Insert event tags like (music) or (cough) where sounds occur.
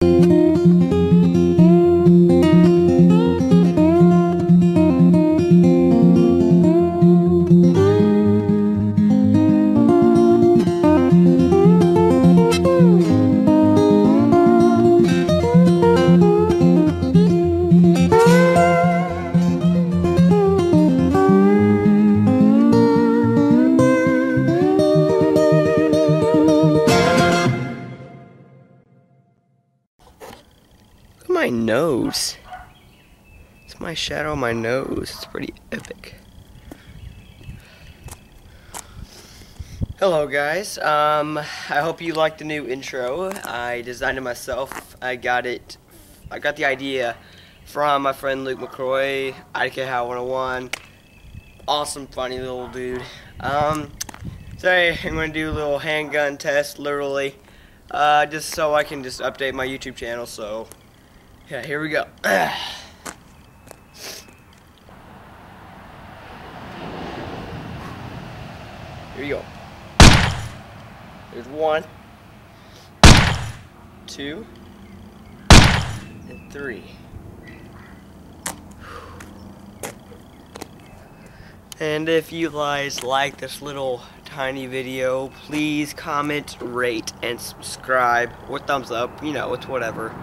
Look at my nose. It's my shadow on my nose. It's pretty epic. Hello guys. Um, I hope you like the new intro. I designed it myself. I got it. I got the idea from my friend Luke McCroy, IDK How 101. Awesome, funny little dude. Um, today I'm going to do a little handgun test, literally, uh, just so I can just update my YouTube channel. So, yeah, here we go. (sighs) Here we go. There's one, two, and three. And if you guys like this little tiny video, please comment, rate, and subscribe. Or thumbs up, you know, it's whatever.